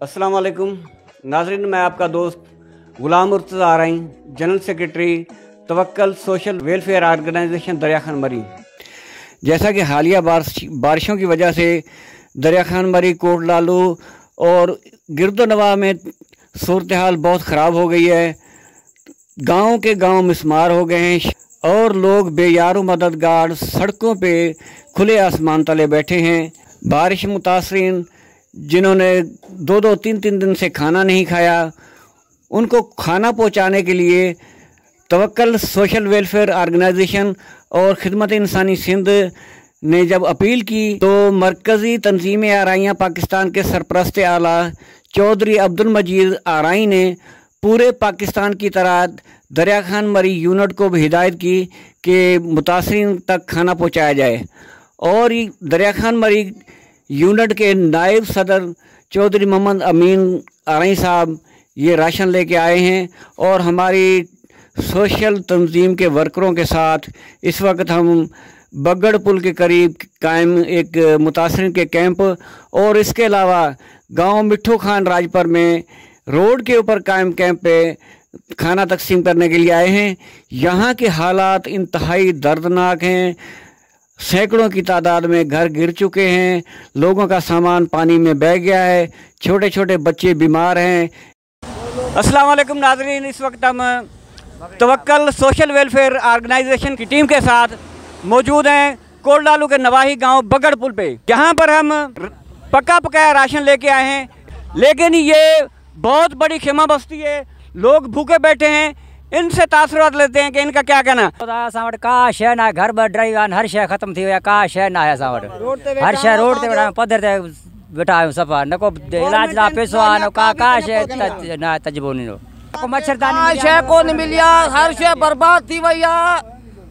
अस्सलाम नाजरीन, मैं आपका दोस्त गुलाम मुर्तज़ा रही general secretary Tawakkal social welfare organisation Darya Khan मरी। जैसा कि हालिया बारिश, बारिशों की वजह से दरिया खान मरी कोट लालू और गिरदोनवा में सूरत हाल बहुत ख़राब हो गई है। गाँव के गाँव मिसमार हो गए हैं और लोग बेयारो मददगार सड़कों पे खुले आसमान तले बैठे हैं। बारिश मुतासरीन, जिन्होंने दो दो तीन तीन दिन से खाना नहीं खाया, उनको खाना पहुँचाने के लिए तवक्ल सोशल वेलफेयर ऑर्गेनाइजेशन और खिदमत इंसानी सिंध ने जब अपील की तो मरकज़ी तंजीम आरइयाँ पाकिस्तान के सरप्रस्त आला चौधरी अब्दुल मजीद आरई ने पूरे पाकिस्तान की तरह दरिया खान मरी यूनिट को भी हिदायत की कि मुतासरी तक खाना पहुँचाया जाए। और दरिया खान मरी यूनिट के नायब सदर चौधरी मोहम्मद अमीन आरई साहब ये राशन लेके आए हैं और हमारी सोशल तंजीम के वर्करों के साथ इस वक्त हम बगड़ पुल के करीब कायम एक मुतासर के कैंप और इसके अलावा गाँव मिठू खान राजपर में रोड के ऊपर कायम कैंप पे खाना तकसीम करने के लिए आए हैं। यहाँ के हालात इंतहाई दर्दनाक हैं। सैकड़ों की तादाद में घर गिर चुके हैं। लोगों का सामान पानी में बह गया है। छोटे छोटे बच्चे बीमार हैं। वालेकुम नाजरीन, इस वक्त हम तवक्ल सोशल वेलफेयर ऑर्गेनाइजेशन की टीम के साथ मौजूद हैं कोलडालू के नवाही गाँव बगड़ पुल पे। जहाँ पर हम पक्का पकाया राशन लेके आए हैं। लेकिन ये बहुत बड़ी खेमा बस्ती है। लोग भूखे बैठे हैं। इनसे तासरत लेते हैं कि इनका क्या कहना? असां वटि का शइ न घर ड्राइव आहिनि हर शइ खत्म थी का शइ न असां हर शइ रोड ते आहियूं पधर ते आहियूं सफ़ा। न को इलाज लाइ पैसो न का का शइ न उन जो को मच्छरदानी शइ कोन मिली हर शइ बर्बाद थी वई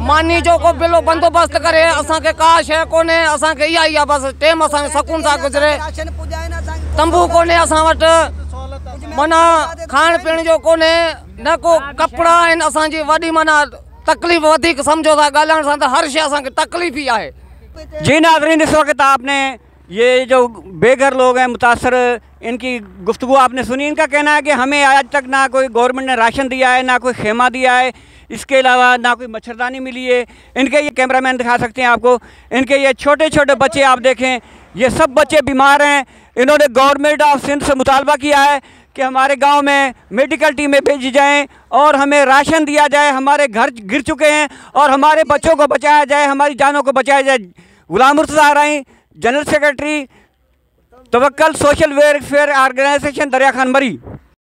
मानी जो को बिलो बंदोबस्त करे। असांखे का शइ कोन्हे असांखे इहा ई आहे, बसि टेम असांखे सुकून सां गुज़रे। तंबू कोन्हे असां वटि। माना खाइण पीअण जो कोन्हे न को कपिड़ा आहिनि असांजी। वॾी माना तकलीफ़ वधीक सम्झो था, ॻाल्हाइण सां हर शइ असांखे तकलीफ़ ई आहे। जी नाजरीन इस वक्त आपने ये जो बेघर लोग हैं, मुतासर, इनकी गुफ्तु आपने सुनी। इनका कहना है कि हमें आज तक ना कोई गवर्नमेंट ने राशन दिया है, ना कोई खेमा दिया है। इसके अलावा ना कोई मच्छरदानी मिली है। इनके ये कैमरामैन दिखा सकते हैं आपको। इनके ये छोटे छोटे बच्चे आप देखें। ये सब बच्चे बीमार हैं। इन्होंने गवर्नमेंट ऑफ़ सिंध से मुतालबा किया है कि हमारे गाँव में मेडिकल टीमें भेजी जाएँ और हमें राशन दिया जाए। हमारे घर गिर चुके हैं और हमारे बच्चों को बचाया जाए, हमारी जानों को बचाया जाए। गुलाम मुर्तज़ा रही general secretary Tawakkal social welfare organisation Darya Khan मरी।